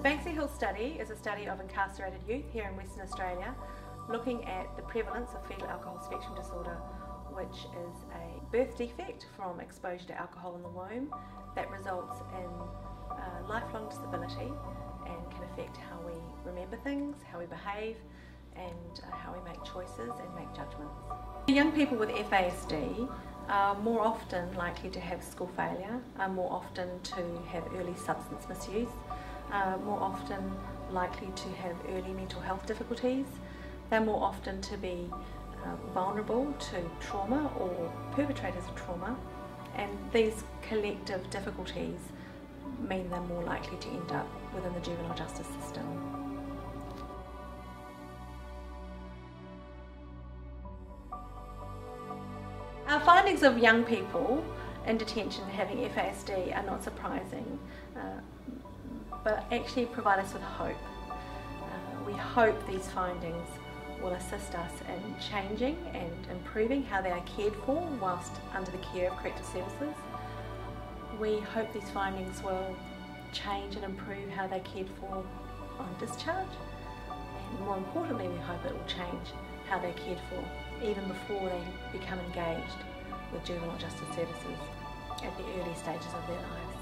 The Banksia Hill study is a study of incarcerated youth here in Western Australia looking at the prevalence of fetal alcohol spectrum disorder which is a birth defect from exposure to alcohol in the womb that results in uh, lifelong disability and can affect how we remember things, how we behave and uh, how we make choices and make judgments. Young people with FASD are more often likely to have school failure, are more often to have early substance misuse, are more often likely to have early mental health difficulties, they're more often to be uh, vulnerable to trauma or perpetrators of trauma. And these collective difficulties mean they're more likely to end up within the juvenile justice system. Our findings of young people in detention having FASD are not surprising, uh, but actually provide us with hope. Uh, we hope these findings will assist us in changing and improving how they are cared for whilst under the care of corrective services. We hope these findings will change and improve how they're cared for on discharge and more importantly we hope it will change how they're cared for even before they become engaged with juvenile justice services at the early stages of their lives.